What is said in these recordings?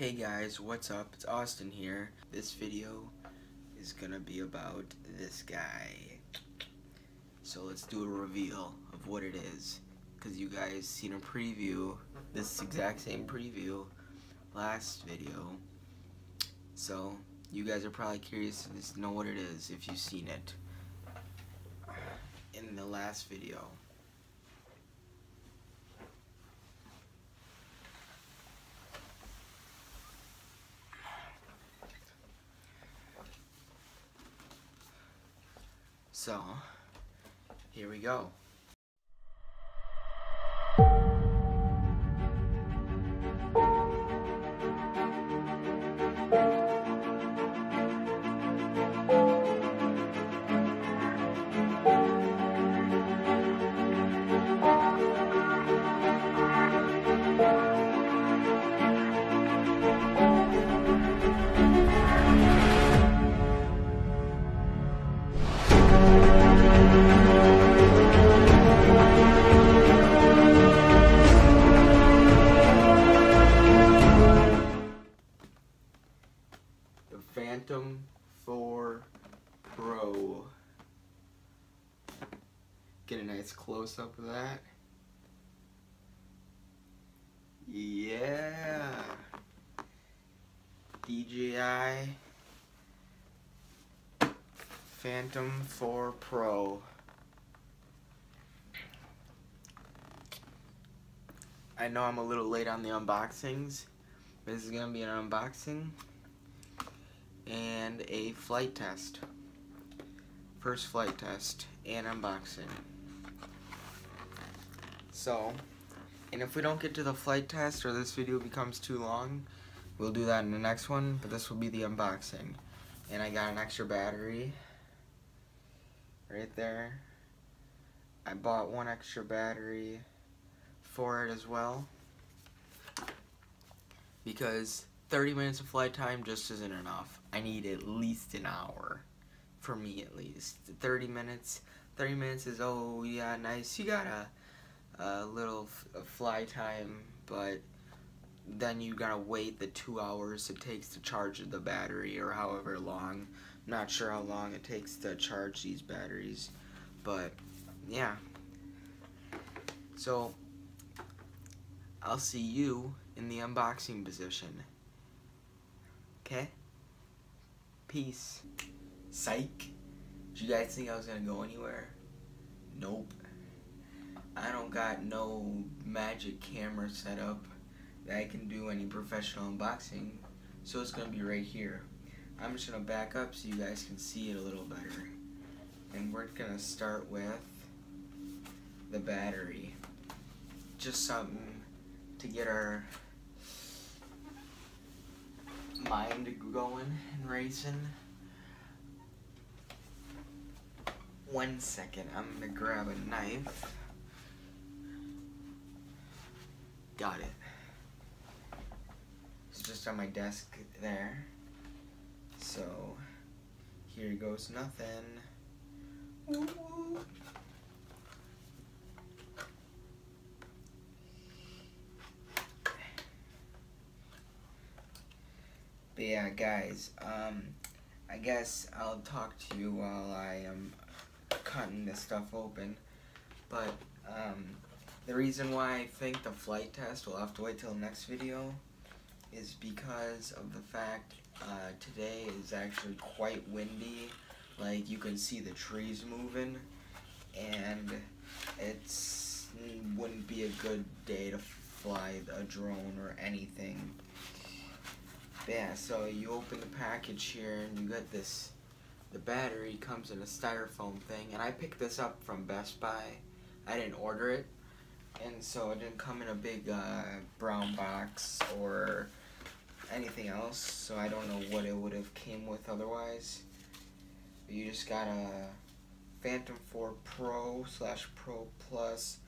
Hey guys, what's up? It's Austin here. This video is gonna be about this guy. So let's do a reveal of what it is. Cause you guys seen a preview, this exact same preview, last video. So you guys are probably curious to know what it is if you've seen it in the last video. So, here we go. Phantom 4 Pro. I know I'm a little late on the unboxings. This is gonna be an unboxing and a flight test. First flight test and unboxing. So, and if we don't get to the flight test or this video becomes too long, we'll do that in the next one, but this will be the unboxing. And I got an extra battery right there. I bought one extra battery for it as well because 30 minutes of flight time just isn't enough. I need at least an hour. For me, at least. 30 minutes. 30 minutes is, oh, yeah, nice. You got a, a uh, little f- uh, fly time, but then you gotta wait the two hours it takes to charge the battery or however long. Not sure how long it takes to charge these batteries, but yeah. So, I'll see you in the unboxing position. Okay? Peace. Psych. Did you guys think I was gonna go anywhere? Nope. I don't got no magic camera set up that I can do any professional unboxing, so it's gonna be right here. I'm just gonna back up so you guys can see it a little better. And we're gonna start with the battery. Just something to get our mind going and racing. One second, I'm gonna grab a knife. Got it. It's just on my desk there. So, here goes nothing. But yeah, guys, um, I guess I'll talk to you while I am cutting this stuff open. But um, the reason why I think the flight test will have to wait till next video is because of the fact uh, today is actually quite windy. Like you can see the trees moving, and it's wouldn't be a good day to fly a drone or anything. Yeah, so you open the package here and you get this, the battery comes in a styrofoam thing and I picked this up from Best Buy. I didn't order it and so it didn't come in a big uh, brown box or anything else so I don't know what it would have came with otherwise. But you just got a Phantom 4 Pro slash Pro Plus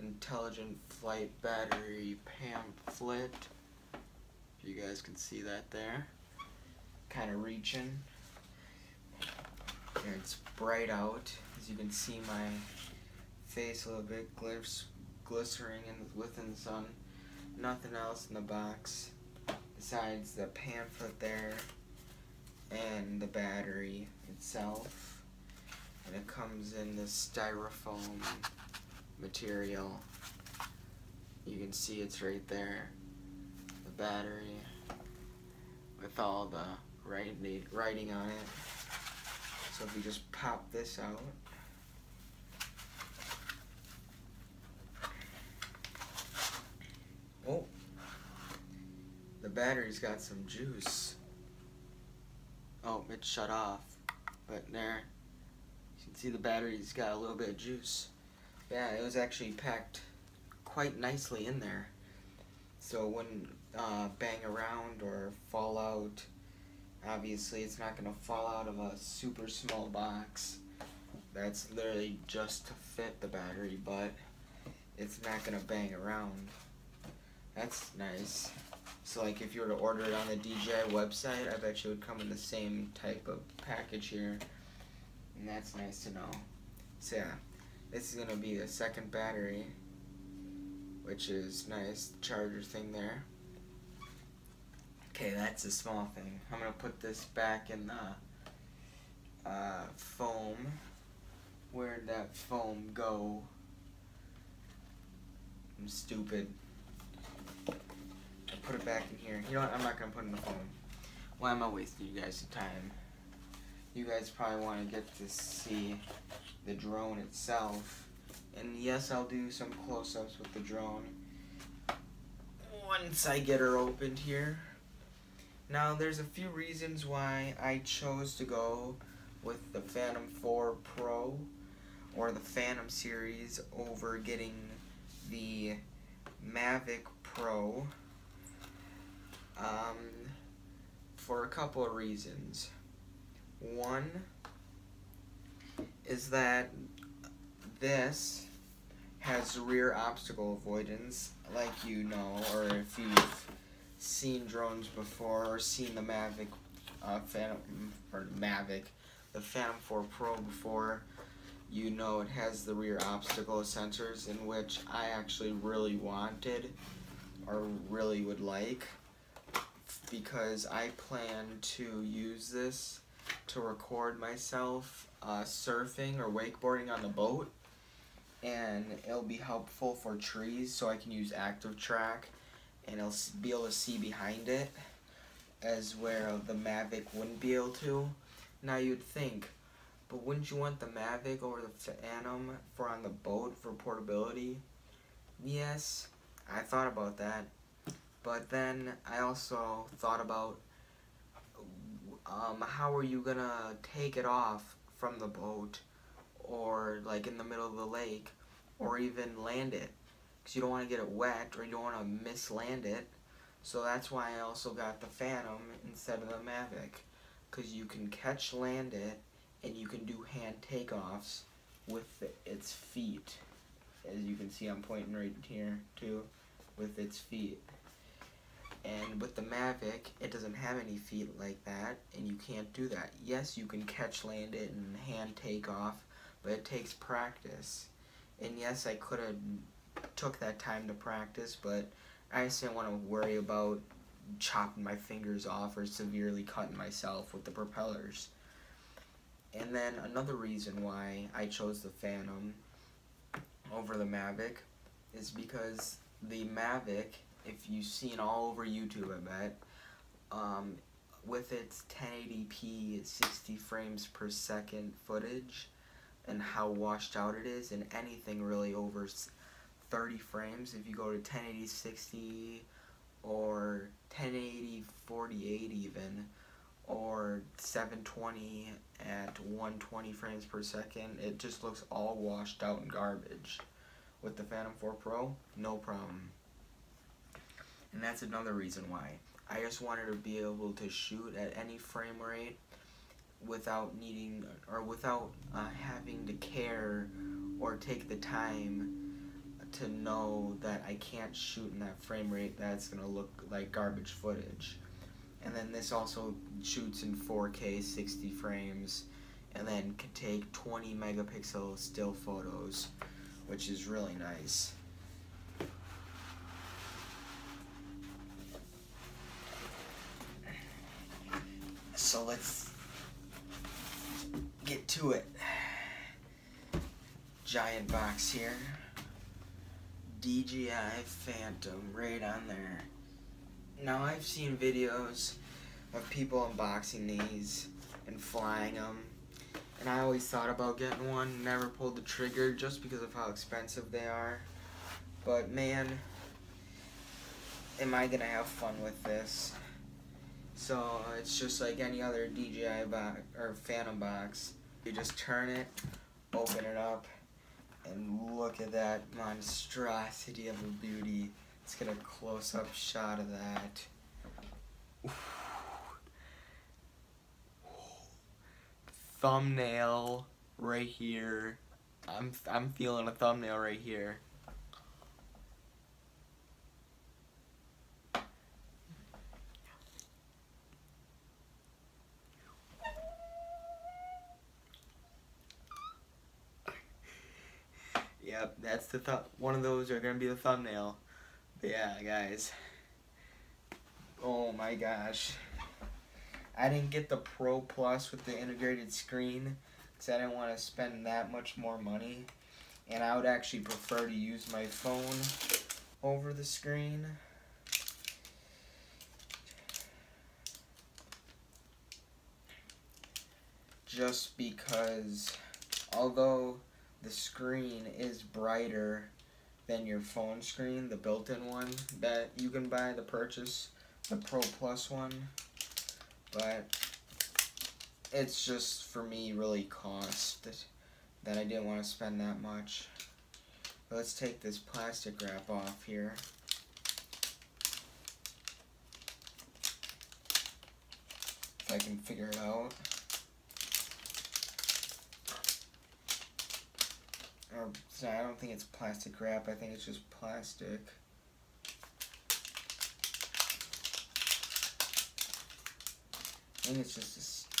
intelligent flight battery pamphlet. You guys can see that there. Kind of reaching. And it's bright out. As you can see my face a little bit glis glistering in, within the sun. Nothing else in the box. Besides the pamphlet there and the battery itself. And it comes in this styrofoam material. You can see it's right there. The battery with all the writing on it. So if you just pop this out, battery's got some juice. Oh, it shut off, but there, you can see the battery's got a little bit of juice. Yeah, it was actually packed quite nicely in there. So it wouldn't uh, bang around or fall out. Obviously, it's not going to fall out of a super small box. That's literally just to fit the battery, but it's not going to bang around. That's nice. So like if you were to order it on the DJI website, I bet you would come in the same type of package here. And that's nice to know. So yeah, this is to be the second battery, which is nice, charger thing there. Okay, that's a small thing. I'm to put this back in the uh, foam. Where'd that foam go? I'm stupid. Put it back in here. You know what? I'm not to put it in the phone. Why am I wasting you guys' time? You guys probably want to get to see the drone itself. And yes, I'll do some close-ups with the drone once I get her opened here. Now, there's a few reasons why I chose to go with the Phantom 4 Pro or the Phantom series over getting the Mavic Pro um, for a couple of reasons. One is that this has rear obstacle avoidance, like you know, or if you've seen drones before or seen the Mavic, uh, Phantom, or Mavic, the Phantom 4 Pro before, you know it has the rear obstacle sensors in which I actually really wanted or really would like because I plan to use this to record myself uh, surfing or wakeboarding on the boat and it'll be helpful for trees so I can use active track and it'll be able to see behind it as where the Mavic wouldn't be able to. Now you'd think, but wouldn't you want the Mavic over the Phantom for on the boat for portability? Yes, I thought about that. But then I also thought about um, how are you gonna take it off from the boat or like in the middle of the lake or even land it? Because you don't want to get it wet or you don't want to misland it. So that's why I also got the Phantom instead of the Mavic because you can catch land it and you can do hand takeoffs with its feet. As you can see I'm pointing right here too with its feet and with the Mavic, it doesn't have any feet like that, and you can't do that. Yes, you can catch land it and hand take off, but it takes practice. And yes, I could have took that time to practice, but I just didn't want to worry about chopping my fingers off or severely cutting myself with the propellers. And then another reason why I chose the Phantom over the Mavic is because the Mavic if you've seen all over YouTube, I bet, um, with its 1080p 60 frames per second footage and how washed out it is, and anything really over 30 frames, if you go to 1080 60 or 1080 48 even, or 720 at 120 frames per second, it just looks all washed out and garbage. With the Phantom 4 Pro, no problem. And that's another reason why. I just wanted to be able to shoot at any frame rate without needing or without uh, having to care or take the time to know that I can't shoot in that frame rate that's going to look like garbage footage. And then this also shoots in 4K 60 frames and then can take 20 megapixel still photos, which is really nice. So let's get to it. Giant box here. DJI Phantom right on there. Now I've seen videos of people unboxing these and flying them and I always thought about getting one, never pulled the trigger just because of how expensive they are. But man, am I gonna have fun with this. So it's just like any other DJI box or Phantom box. You just turn it, open it up, and look at that monstrosity of a beauty. Let's get a close-up shot of that. thumbnail right here. I'm I'm feeling a thumbnail right here. Yep, that's the th one of those are gonna be the thumbnail. But yeah, guys. Oh my gosh. I didn't get the Pro Plus with the integrated screen because I didn't want to spend that much more money. And I would actually prefer to use my phone over the screen. Just because although the screen is brighter than your phone screen, the built-in one that you can buy, the purchase, the Pro Plus one, but it's just for me really cost that I didn't want to spend that much. But let's take this plastic wrap off here. If I can figure it out. Sorry, I don't think it's plastic wrap, I think it's just plastic. I think it's just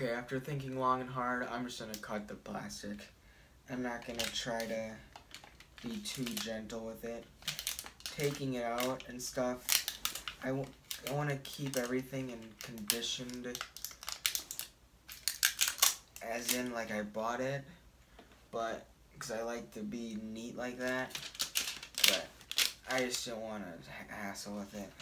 Okay, after thinking long and hard, I'm just gonna cut the plastic. I'm not gonna try to be too gentle with it. Taking it out and stuff, I, I want to keep everything in conditioned as in like I bought it, but because I like to be neat like that, but I just don't want to hassle with it.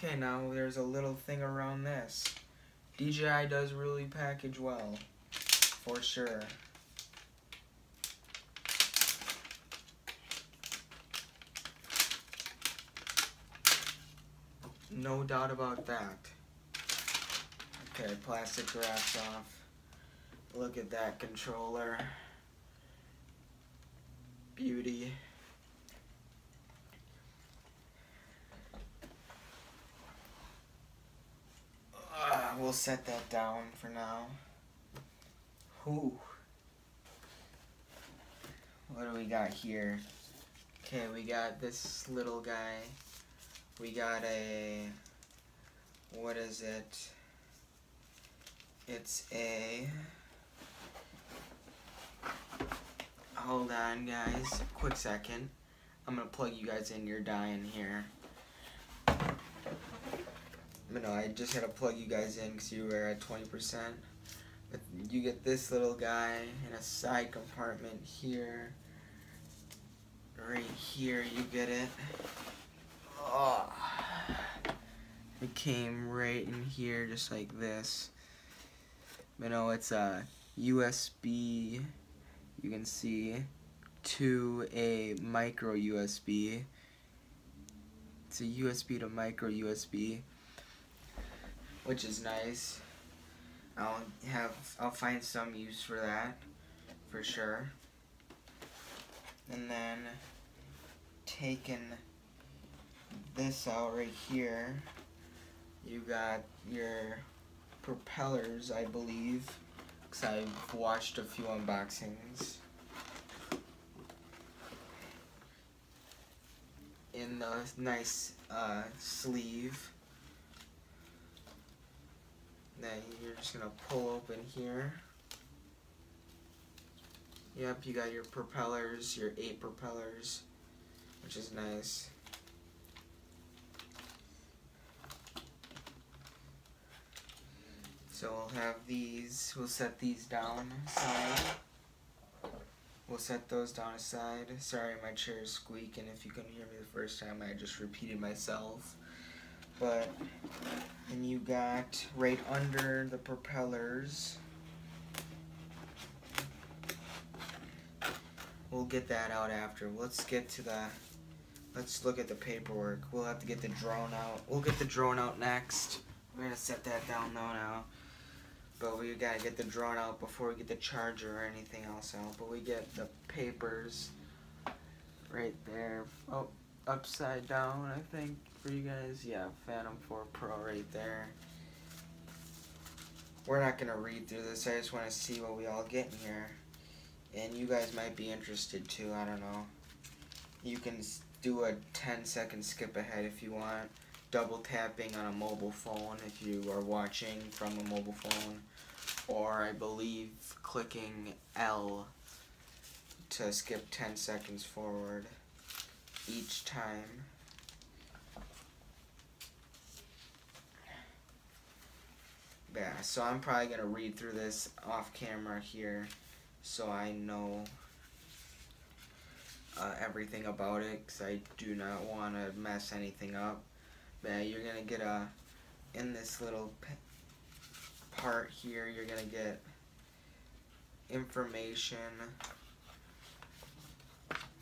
Okay, now there's a little thing around this. DJI does really package well, for sure. No doubt about that. Okay, plastic wraps off. Look at that controller. Beauty. We'll set that down for now. Whew. What do we got here? Okay, we got this little guy. We got a... What is it? It's a... Hold on, guys. Quick second. I'm gonna plug you guys in. You're dying here. But no, I just had to plug you guys in because you were at 20%. But you get this little guy in a side compartment here. Right here, you get it. Oh. It came right in here just like this. You know, it's a USB, you can see, to a micro USB it's a USB to micro USB, which is nice. I'll have I'll find some use for that for sure. And then taking this out right here, you got your propellers, I believe, because I've watched a few unboxings. In the nice uh, sleeve. Then you're just gonna pull open here. Yep, you got your propellers, your eight propellers, which is nice. So we'll have these, we'll set these down aside. We'll set those down aside. Sorry, my chair is squeaking. If you couldn't hear me the first time, I just repeated myself. But, and you got right under the propellers. We'll get that out after. Let's get to the, let's look at the paperwork. We'll have to get the drone out. We'll get the drone out next. We're to set that down though now. But we gotta get the drone out before we get the charger or anything else out. But we get the papers right there. Oh, upside down, I think, for you guys. Yeah, Phantom 4 Pro right there. We're not gonna read through this. I just want to see what we all get in here. And you guys might be interested too. I don't know. You can do a 10 second skip ahead if you want double tapping on a mobile phone if you are watching from a mobile phone or I believe clicking L to skip 10 seconds forward each time. Yeah, so I'm probably going to read through this off camera here so I know uh, everything about it because I do not want to mess anything up. But you're going to get a, in this little part here, you're going to get information.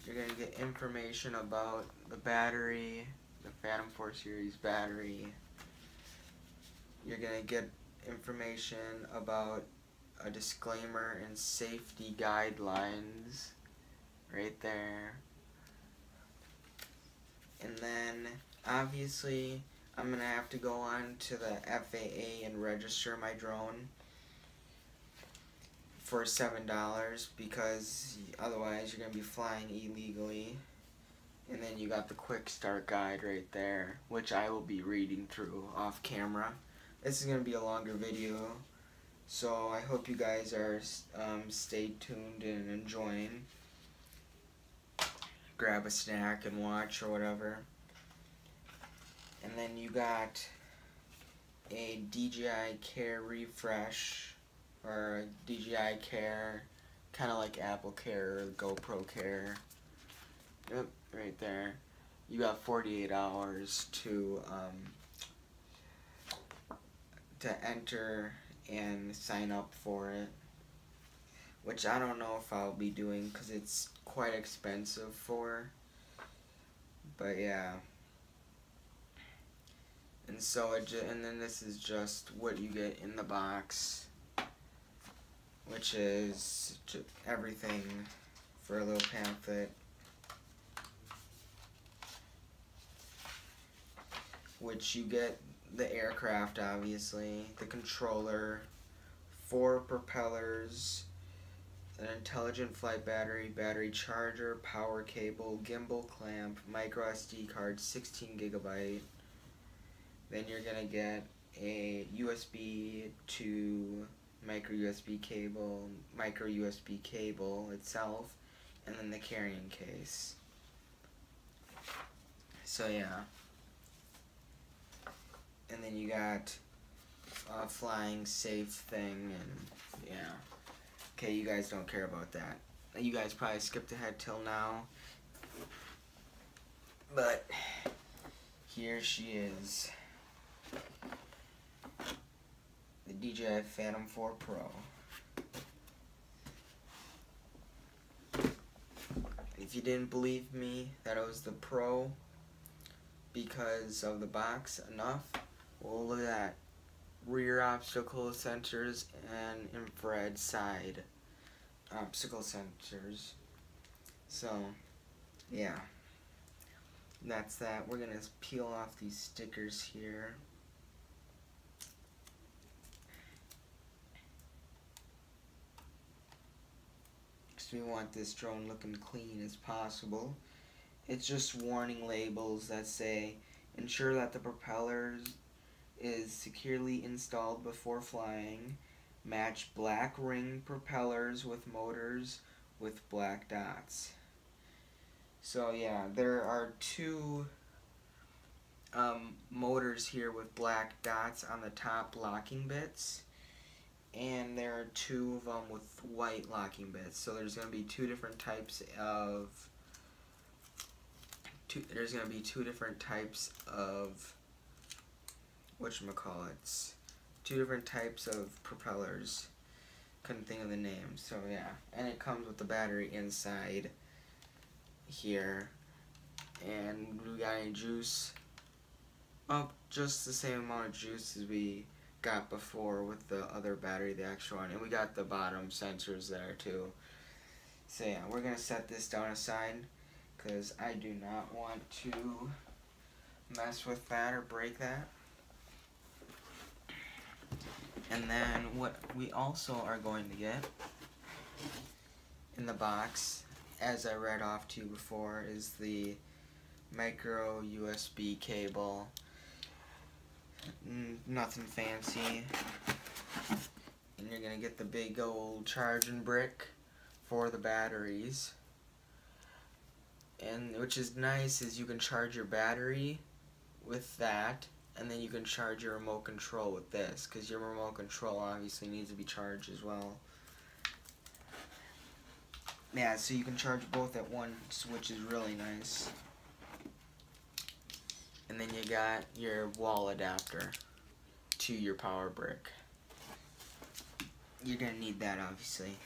You're going to get information about the battery, the Phantom 4 series battery. You're going to get information about a disclaimer and safety guidelines right there. And then obviously I'm gonna have to go on to the FAA and register my drone for seven dollars because otherwise you're gonna be flying illegally and then you got the quick start guide right there which I will be reading through off camera this is gonna be a longer video so I hope you guys are um, stay tuned and enjoying grab a snack and watch or whatever and then you got a DJI Care refresh or DJI Care, kind of like Apple Care or GoPro Care. Yep, right there. You got 48 hours to um, to enter and sign up for it, which I don't know if I'll be doing because it's quite expensive for. But yeah. And so it and then this is just what you get in the box, which is everything for a little pamphlet. Which you get the aircraft, obviously, the controller, four propellers, an intelligent flight battery, battery charger, power cable, gimbal clamp, micro SD card, 16 gigabyte, then you're gonna get a USB to micro USB cable, micro USB cable itself, and then the carrying case. So yeah. And then you got a flying safe thing and yeah. Okay, you guys don't care about that. You guys probably skipped ahead till now. But here she is. the DJI Phantom 4 Pro. If you didn't believe me that it was the Pro, because of the box enough. Well, look at that. Rear obstacle sensors and infrared side obstacle sensors. So, yeah. That's that. We're going to peel off these stickers here. Because we want this drone looking clean as possible. It's just warning labels that say, ensure that the propellers is securely installed before flying. Match black ring propellers with motors with black dots. So yeah, there are two um, motors here with black dots on the top locking bits and there are two of them with white locking bits. So there's going to be two different types of two, there's going to be two different types of whatchamacallits, two different types of propellers. Couldn't think of the name, so yeah. And it comes with the battery inside here. And we got any juice? Oh, just the same amount of juice as we got before with the other battery, the actual one. And we got the bottom sensors there too. So yeah, we're going to set this down aside because I do not want to mess with that or break that. And then what we also are going to get in the box, as I read off to you before, is the micro USB cable nothing fancy. And you're gonna get the big old charging brick for the batteries. And which is nice is you can charge your battery with that and then you can charge your remote control with this because your remote control obviously needs to be charged as well. Yeah, so you can charge both at once, which is really nice and then you got your wall adapter to your power brick. You're gonna need that obviously.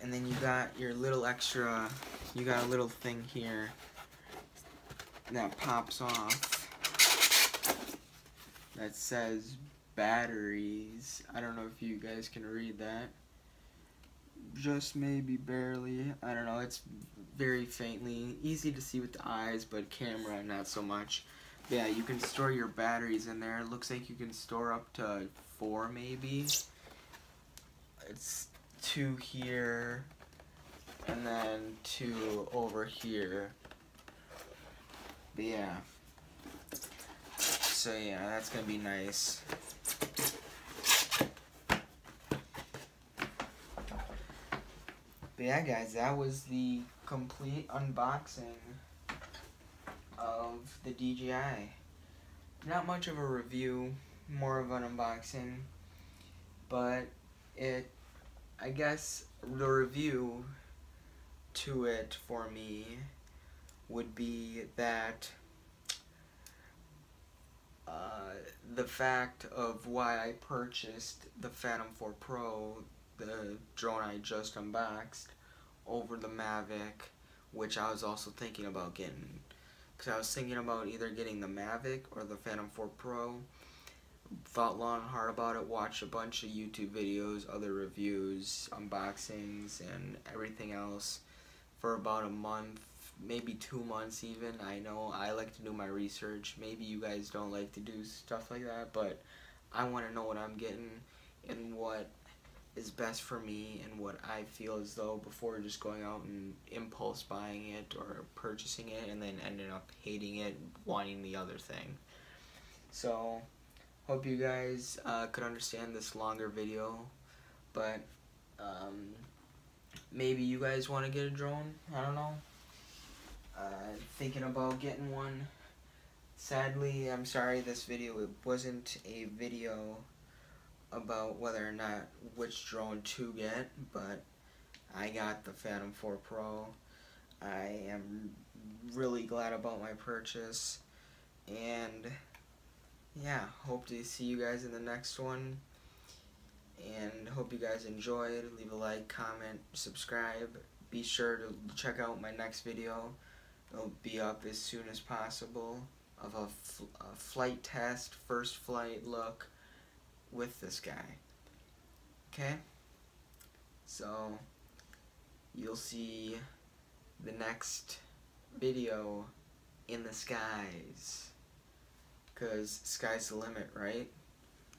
And then you got your little extra, you got a little thing here that pops off that says batteries. I don't know if you guys can read that. Just maybe barely. I don't know. It's very faintly. Easy to see with the eyes, but camera not so much. Yeah, you can store your batteries in there. It looks like you can store up to four maybe. It's two here and then two over here. But yeah. So yeah, that's gonna be nice. But yeah guys, that was the complete unboxing of the DJI. Not much of a review, more of an unboxing, but it, I guess the review to it for me would be that uh, the fact of why I purchased the Phantom 4 Pro, the drone I just unboxed, over the Mavic, which I was also thinking about getting because I was thinking about either getting the Mavic or the Phantom 4 Pro. Thought long and hard about it, watched a bunch of YouTube videos, other reviews, unboxings, and everything else for about a month, maybe two months even. I know I like to do my research. Maybe you guys don't like to do stuff like that, but I want to know what I'm getting and what is best for me and what I feel as though before just going out and impulse buying it or purchasing it and then ending up hating it, wanting the other thing. So, hope you guys uh, could understand this longer video, but um, maybe you guys want to get a drone, I don't know. Uh, thinking about getting one. Sadly, I'm sorry this video, it wasn't a video about whether or not which drone to get, but I got the Phantom 4 Pro. I am really glad about my purchase, and yeah, hope to see you guys in the next one, and hope you guys enjoyed. Leave a like, comment, subscribe. Be sure to check out my next video. It'll be up as soon as possible. of a, fl- a flight test, first flight look with this guy. Okay? So, you'll see the next video in the skies. Because sky's the limit, right?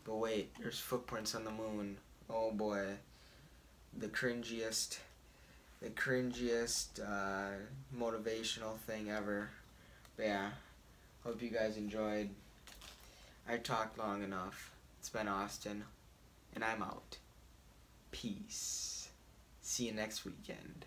But wait, there's footprints on the moon. Oh boy. The cringiest, the cringiest uh, motivational thing ever. But yeah, hope you guys enjoyed. I talked long enough. It's been Austin, and I'm out. Peace. See you next weekend.